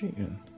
cheating